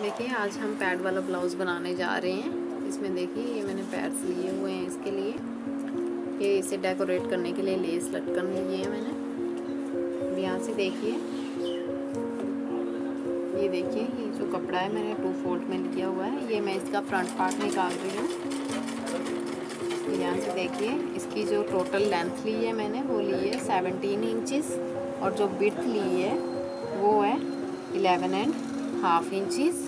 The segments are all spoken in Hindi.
देखिए, आज हम पैड वाला ब्लाउज़ बनाने जा रहे हैं। इसमें देखिए, ये मैंने पैड्स लिए हुए हैं इसके लिए। ये इसे डेकोरेट करने के लिए लेस लटकन लिए हैं मैंने। यहाँ से देखिए। ये देखिए, ये जो कपड़ा है मैंने टू फोल्ड में लिया हुआ है। ये मैं इसका फ्रंट पार्ट निकाल रही हूँ। यहाँ से देखिए, इसकी जो टोटल लेंथ ली है मैंने, वो ली है सेवनटीन इंचज़ और जो बिथ ली है, वो है इलेवन एंड हाफ़ इंचज़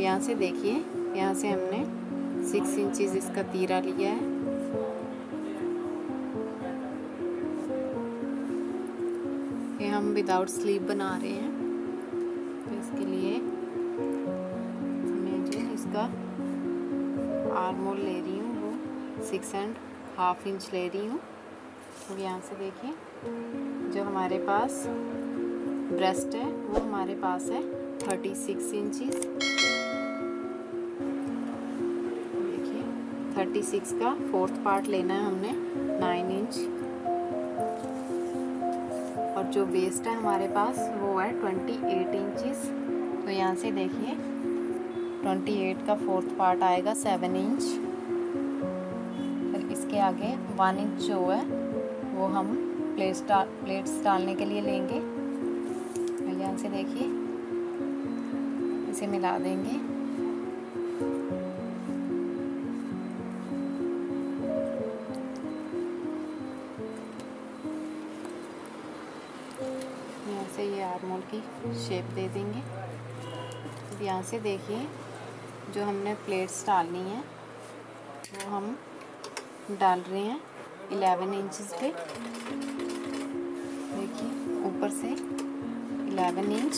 यहाँ से देखिए, यहाँ से हमने सिक्स इंचज़ इसका तीरा लिया है। ये हम विदाउट स्लीव बना रहे हैं। तो इसके लिए मैं जो इसका आर्मोल ले रही हूँ, वो सिक्स एंड हाफ़ इंच ले रही हूँ। और यहाँ से देखिए, जो हमारे पास ब्रेस्ट है, वो हमारे पास है थर्टी सिक्स इंचज़ देखिए थर्टी सिक्स का फोर्थ पार्ट लेना है हमने नाइन इंच और जो वेस्ट है हमारे पास, वो है ट्वेंटी एट इंचज़ तो यहाँ से देखिए ट्वेंटी एट का फोर्थ पार्ट आएगा सेवन इंच फिर इसके आगे वन इंच जो है, वो हम प्लेट्स डाल प्लेट्स डालने के लिए लेंगे। से देखिए। इसे मिला देंगे। यहाँ से ये आर्मोल की शेप दे देंगे। अब यहाँ से देखिए, जो हमने प्लेट्स डालनी है, वो हम डाल रहे हैं इलेवन इंचज़ पे। देखिए, ऊपर से इलेवन इंच।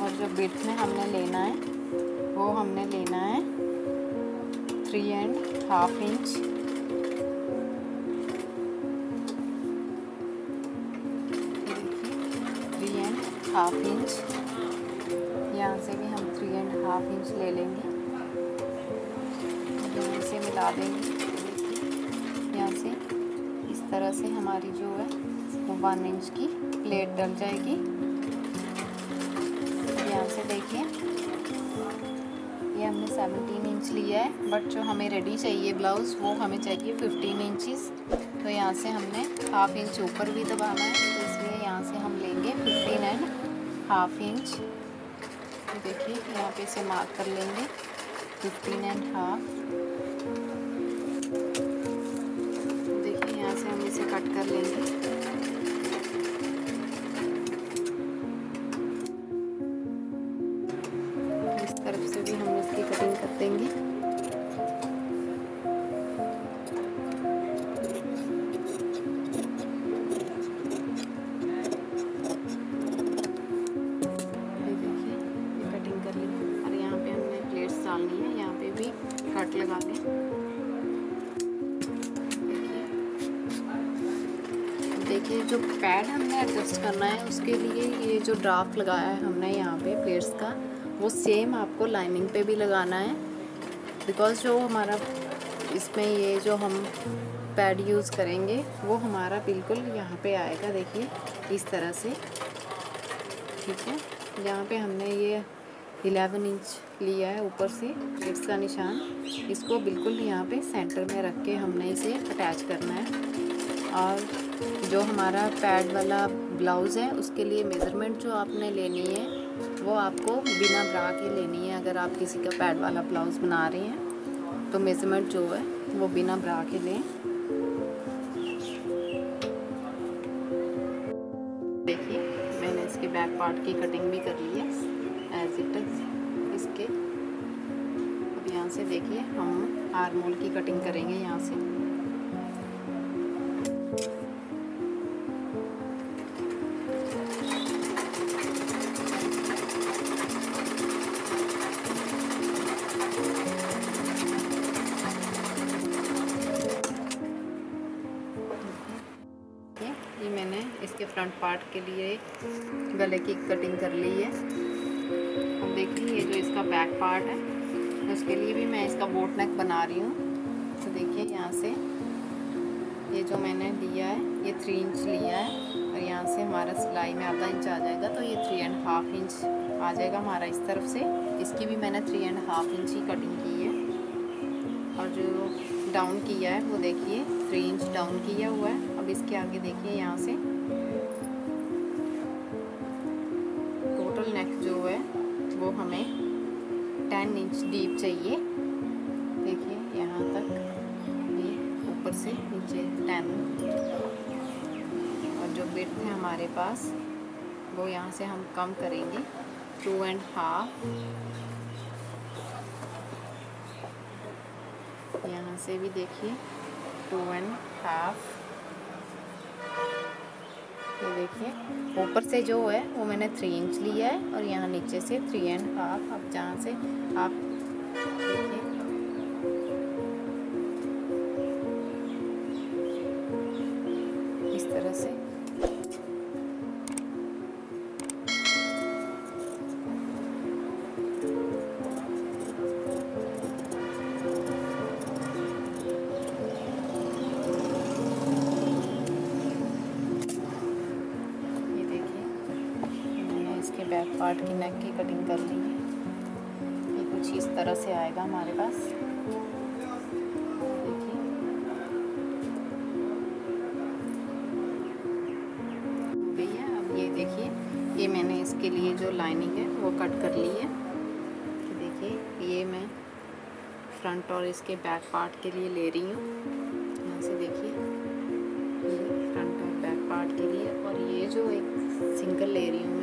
और जो बिट में हमने लेना है, वो हमने लेना है three and half inch three and half inch यहाँ से भी हम थ्री एंड हाफ़ इंच ले लेंगे। इसे मिला देंगे। यहाँ से इस तरह से हमारी जो है वन इंच की प्लेट डल जाएगी। यहाँ से देखिए। ये हमने सेवनटीन इंच लिया है बट जो हमें रेडी चाहिए ब्लाउज़ वो हमें चाहिए फिफ्टीन इंचज़ तो यहाँ से हमने हाफ़ इंच ऊपर भी दबाना है तो इसलिए यहाँ से हम लेंगे फिफ्टीन एंड हाफ़ इंच देखिए, यहाँ पे इसे मार्क कर लेंगे फिफ्टीन एंड हाफ़ देखिए, यहाँ से हम इसे कट कर लेंगे। पैड हमने एडजस्ट करना है। उसके लिए ये जो ड्राफ्ट लगाया है हमने यहाँ पे प्लेट्स का, वो सेम आपको लाइनिंग पे भी लगाना है। बिकॉज़ जो हमारा, इसमें ये जो हम पैड यूज़ करेंगे, वो हमारा बिल्कुल यहाँ पे आएगा, देखिए, इस तरह से। ठीक है? यहाँ पे हमने ये 11 इंच लिया है ऊपर से प्लेट्स का निशान। इसको बिल्कुल यहाँ पे सेंटर में रख के हमने इसे अटैच करना है। और जो हमारा पैड वाला ब्लाउज़ है, उसके लिए मेज़रमेंट जो आपने लेनी है, वो आपको बिना ब्रा के लेनी है। अगर आप किसी का पैड वाला ब्लाउज़ बना रहे हैं तो मेज़रमेंट जो है, वो बिना ब्रा के लें। देखिए, मैंने इसके बैक पार्ट की कटिंग भी कर ली है एज इट इज़ इसके, अब यहाँ से देखिए, हम आर्मोल की कटिंग करेंगे यहाँ से। फ्रंट पार्ट के लिए गले की कटिंग कर ली है। अब देखिए, ये जो इसका बैक पार्ट है, उसके लिए भी मैं इसका बोट नेक बना रही हूँ। तो देखिए यहाँ से ये जो मैंने लिया है, ये थ्री इंच लिया है और यहाँ से हमारा सिलाई में आधा इंच आ जाएगा। तो ये थ्री एंड हाफ़ इंच आ जाएगा हमारा इस तरफ़ से। इसकी भी मैंने थ्री एंड हाफ़ इंच ही कटिंग की है। और जो डाउन किया है, वो देखिए थ्री इंच डाउन किया हुआ है। अब इसके आगे देखिए यहाँ से वो हमें टेन इंच डीप चाहिए। देखिए, यहाँ तक ये ऊपर से नीचे टेन और जो बिट है हमारे पास, वो यहाँ से हम कम करेंगे। टू एंड हाफ़ यहाँ से भी देखिए टू एंड हाफ़ ये देखिए, ऊपर से जो है, वो मैंने थ्री इंच लिया है और यहाँ नीचे से थ्री एंड हाफ़ आप जहाँ से आप देखिए। बैक पार्ट की नेक की कटिंग कर ली है। ये कुछ इस तरह से आएगा हमारे पास। देखिए। अब ये देखिए, ये मैंने इसके लिए जो लाइनिंग है, वो कट कर ली है। देखिए, ये मैं फ्रंट और इसके बैक पार्ट के लिए ले रही हूँ। यहाँ से देखिए फ्रंट और बैक पार्ट के लिए। और ये जो एक सिंगल ले रही हूँ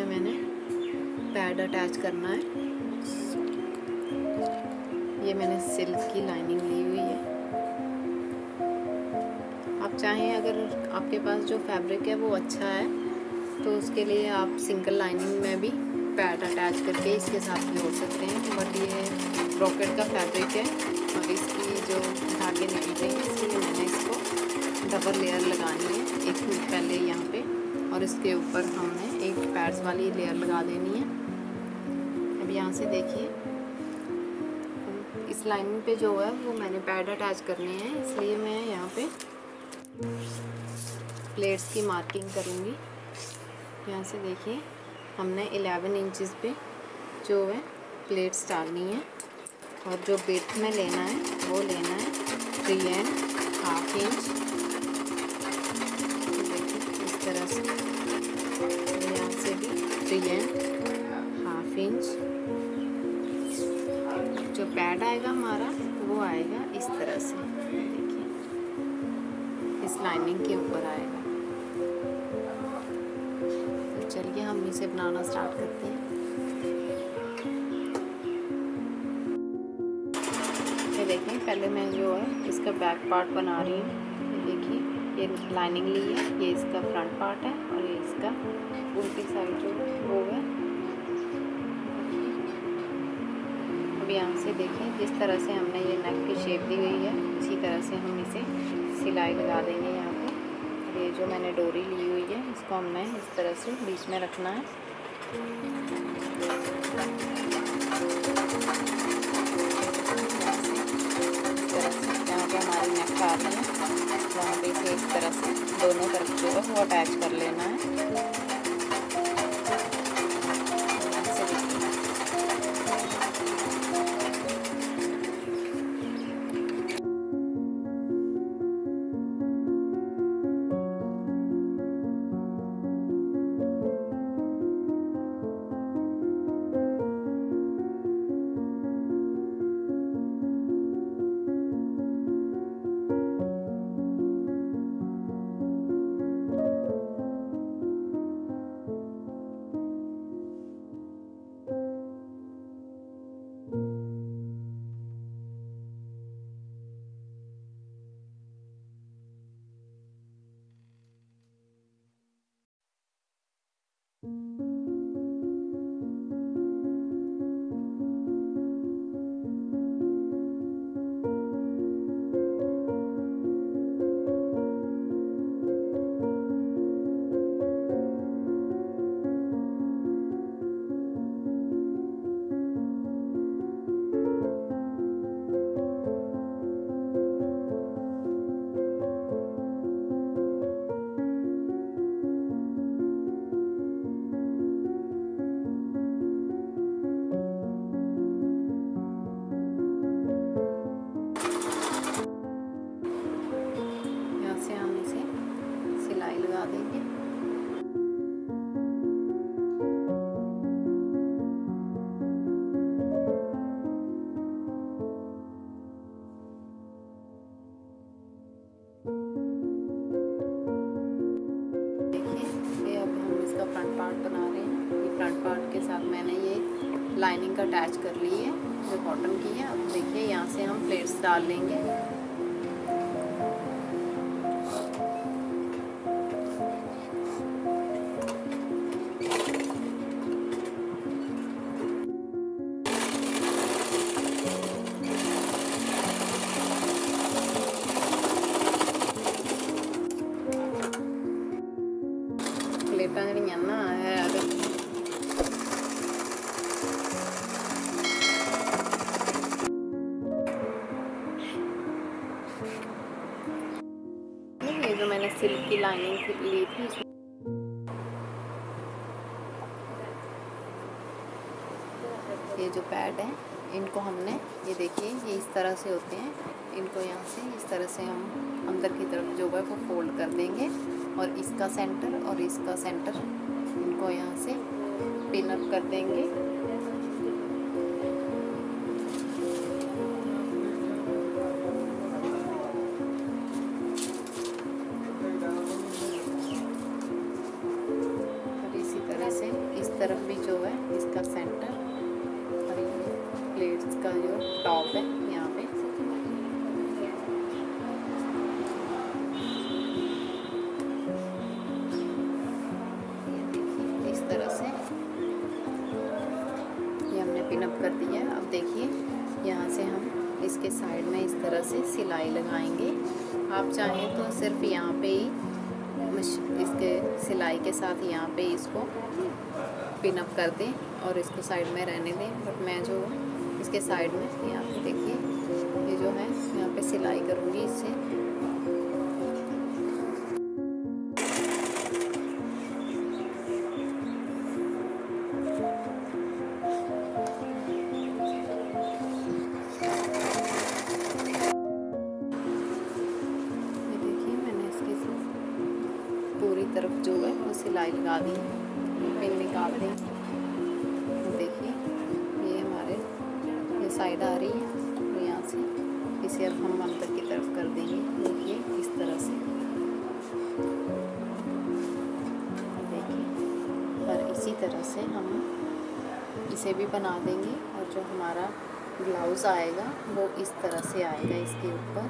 इसमें मैंने पैड अटैच करना है। ये मैंने सिल्क की लाइनिंग ली हुई है। आप चाहें अगर आपके पास जो फैब्रिक है वो अच्छा है तो उसके लिए आप सिंगल लाइनिंग में भी पैड अटैच करके इसके साथ जोड़ सकते हैं। बट ये ब्रॉकेट का फैब्रिक है और इसकी जो धागे निकल रही हैं इसलिए मैंने इसको डबल लेयर लगानी है। एक फुट पहले यहाँ पे और इसके ऊपर हमने एक पैड्स वाली लेयर लगा देनी है। अब यहाँ से देखिए। इस लाइनिंग पे जो है, वो मैंने पैड अटैच करने हैं, इसलिए मैं यहाँ पे प्लेट्स की मार्किंग करूँगी। यहाँ से देखिए, हमने 11 इंचेस पे जो है प्लेट्स डालनी है। और जो बेट में लेना है, वो लेना है थ्री एंड हाफ़ इंच तरह से। यहाँ से भी थ्री एंड हाफ़ इंच जो पैड आएगा हमारा, वो आएगा इस तरह से। देखिए, इस लाइनिंग के ऊपर आएगा। तो चलिए, हम इसे बनाना स्टार्ट करते हैं। देखें, पहले मैं जो है इसका बैक पार्ट बना रही हूँ। ये लाइनिंग ली है, ये इसका फ्रंट पार्ट है और ये इसका उल्टी साइड जो वो है। अब यहाँ से देखें, जिस तरह से हमने ये नेक की शेप दी हुई है, उसी तरह से हम इसे सिलाई लगा देंगे यहाँ पे। ये जो मैंने डोरी ली हुई है, इसको हमने इस तरह से बीच में रखना है। पे हमारी नेक आ रही है। वहाँ पे इसे इस तरह से दोनों तरफ़ जो है वो अटैच कर लेना है। कॉटन की है। अब देखिए यहाँ से हम प्लेट्स डाल लेंगे। जो मैंने सिल्क की लाइनिंग ली थी ये जो पैड है, इनको हमने, ये देखिए, ये इस तरह से होते हैं। इनको यहाँ से, इस तरह से हम अंदर की तरफ़ जो है वो फोल्ड कर देंगे। और इसका सेंटर और इसका सेंटर इनको यहाँ से पिन अप कर देंगे। दिया है। अब देखिए, यहाँ से हम इसके साइड में इस तरह से सिलाई लगाएँगे। आप चाहें तो सिर्फ़ यहाँ पे ही इसके सिलाई के साथ यहाँ पे इसको पिनअप कर दें और इसको साइड में रहने दें। बट मैं जो इसके साइड में, यहाँ पे देखिए, ये जो है, यहाँ पे सिलाई करूँगी इससे। लगा दी पिन निकाल दी। देखिए, ये हमारे, ये साइड आ रही है यहाँ से इसे अब हम अंदर की तरफ़ कर देंगे। देखिए, इस तरह से। देखिए, और इसी तरह से हम इसे भी बना देंगे, और जो हमारा ब्लाउज़ आएगा, वो इस तरह से आएगा इसके ऊपर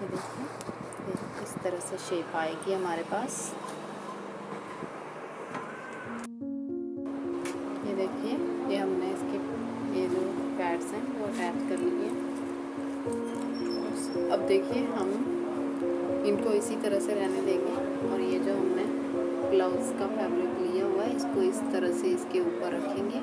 ये देखिए ये इस तरह से शेप आएगी हमारे पास। ये देखिए, ये हमने इसके, ये जो पैड्स हैं, वो अटैच कर लिए अब देखिए, हम इनको इसी तरह से रहने देंगे। और ये जो हमने ब्लाउज़ का फैब्रिक लिया हुआ है, इसको इस तरह से इसके ऊपर रखेंगे।